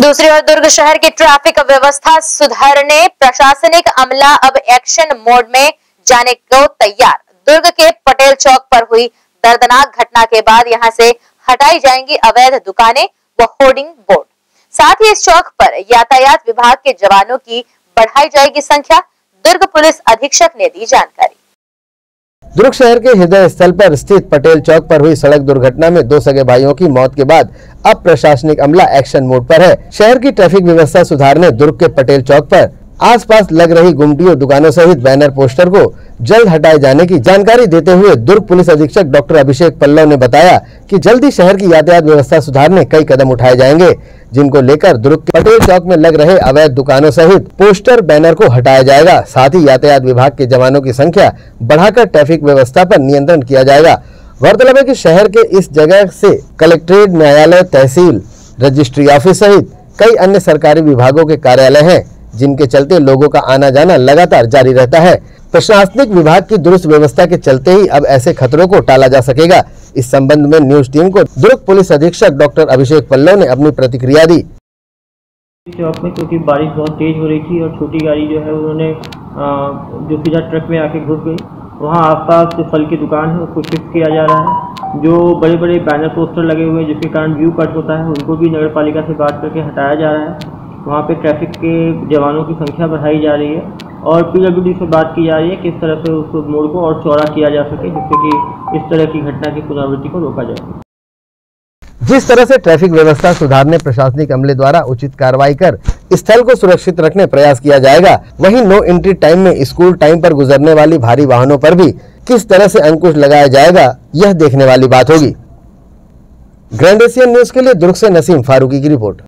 दूसरी ओर दुर्ग शहर की ट्रैफ़िक व्यवस्था सुधारने, प्रशासनिक अमला अब एक्शन मोड में जाने को तैयार। दुर्ग के पटेल चौक पर हुई दर्दनाक घटना के बाद यहाँ से हटाई जाएँगी अवैध दुकानें व होर्डिंग बोर्ड। साथ ही इस चौक पर यातायात विभाग के जवानों की बढ़ाई जाएगी संख्या। दुर्ग पुलिस अधीक्षक ने दी जानकारी। दुर्ग शहर के हृदय स्थल पर स्थित पटेल चौक पर हुई सड़क दुर्घटना में दो सगे भाइयों की मौत के बाद अब प्रशासनिक अमला एक्शन मोड पर है। शहर की ट्रैफ़िक व्यवस्था सुधारने दुर्ग के पटेल चौक पर आसपास लग रही गुमटियों दुकानों सहित बैनर पोस्टर को जल्द हटाए जाने की जानकारी देते हुए दुर्ग पुलिस अधीक्षक डॉक्टर अभिषेक पल्लव ने बताया कि जल्दी शहर की यातायात व्यवस्था सुधारने कई कदम उठाए जाएँगे, जिनको लेकर दुर्ग के पटेल चौक में लग रहे अवैध दुकानों सहित पोस्टर, बैनर को हटाया जाएगा। साथ ही यातायात विभाग के जवानों की संख्या बढ़ाकर ट्रैफ़िक व्यवस्था पर नियंत्रण किया जाएगा। गौरतलब है की शहर के इस जगह से कलेक्ट्रेट, न्यायालय, तहसील, रजिस्ट्री ऑफ़िस सहित कई अन्य सरकारी विभागों के कार्यालय हैं। जिनके चलते लोगों का आना जाना लगातार जारी रहता है। प्रशासनिक विभाग की दुरुस्त व्यवस्था के चलते ही अब ऐसे खतरों को टाला जा सकेगा। इस संबंध में न्यूज़ टीम को दुर्ग पुलिस अधीक्षक डॉक्टर अभिषेक पल्लव ने अपनी प्रतिक्रिया दी। चौक में क्योंकि बारिश बहुत तेज हो रही थी और छोटी गाड़ी जो है उन्होंने जो सीधा ट्रक में आके घुस गई। वहाँ आसपास जो फल की दुकान है, उसको शिफ्ट किया जा रहा है। जो बड़े बड़े बैनर पोस्टर लगे हुए हैं, जिसके कारण व्यू कट होता है, उनको भी नगर पालिका से बात करके हटाया जा रहा है। वहाँ पे ट्रैफ़िक के जवानों की संख्या बढ़ाई जा रही है और पीडब्ल्यूडी से बात की जा रही है किस तरह से उस मोड़ को और चौड़ा किया जा सके जिससे कि इस तरह की घटना की पुनरावृत्ति को रोका जाए। जिस तरह से ट्रैफ़िक व्यवस्था सुधारने प्रशासनिक अमले द्वारा उचित कार्रवाई कर स्थल को सुरक्षित रखने प्रयास किया जाएगा, वहीं नो एंट्री टाइम में स्कूल टाइम पर गुजरने वाली भारी वाहनों पर भी किस तरह से अंकुश लगाया जाएगा, यह देखने वाली बात होगी। ग्रैंड एशियन न्यूज़ के लिए दुर्ग से नसीम फारूकी की रिपोर्ट।